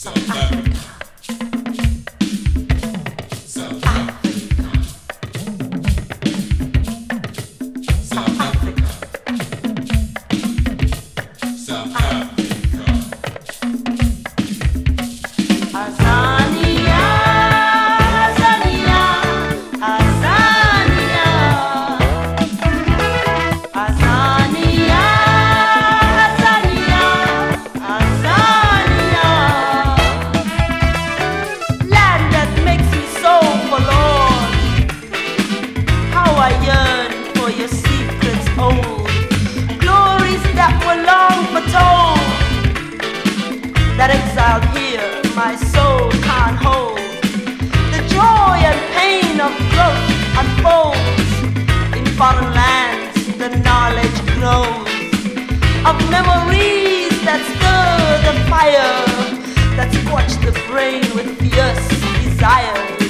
So Africa. that exiled here my soul can't hold. The joy and pain of growth unfolds in foreign lands. The knowledge grows of memories that stir the fire, that scorch the brain with fierce desires.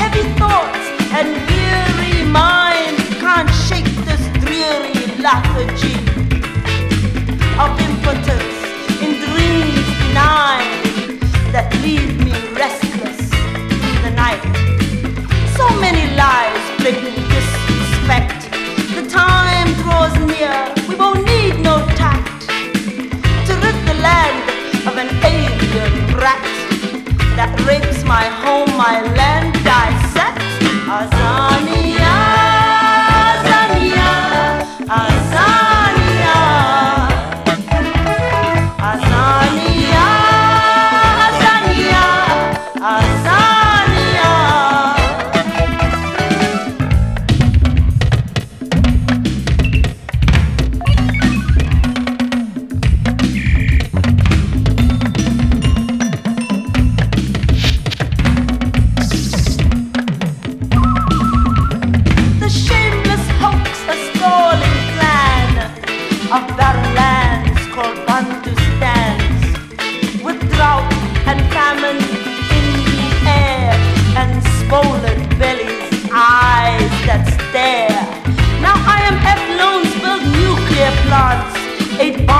Heavy thoughts and weary minds can't shake this dreary lethargy. my my home, my land.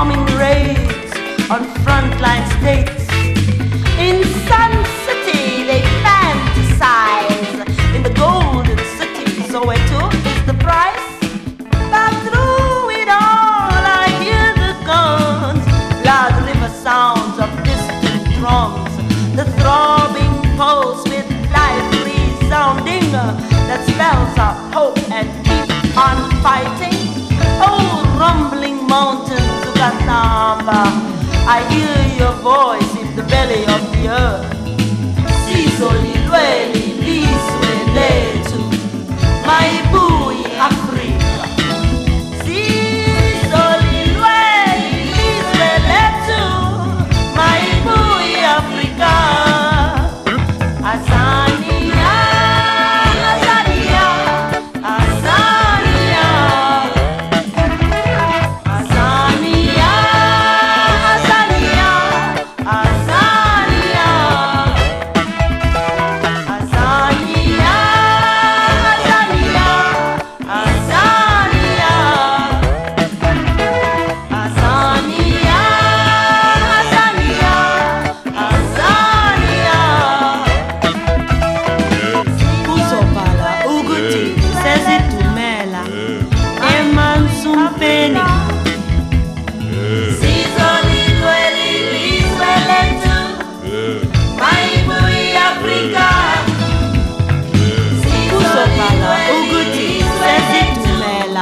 Bombing raids on frontline states. In Sun City, they fantasize. In the golden city, Soweto is the price. But through it all, I hear the guns, loud river sounds of distant drums, the throbbing pulse with life resounding that spells out hope and keep on fighting. I hear your voice in the belly of the earth.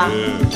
Yeah.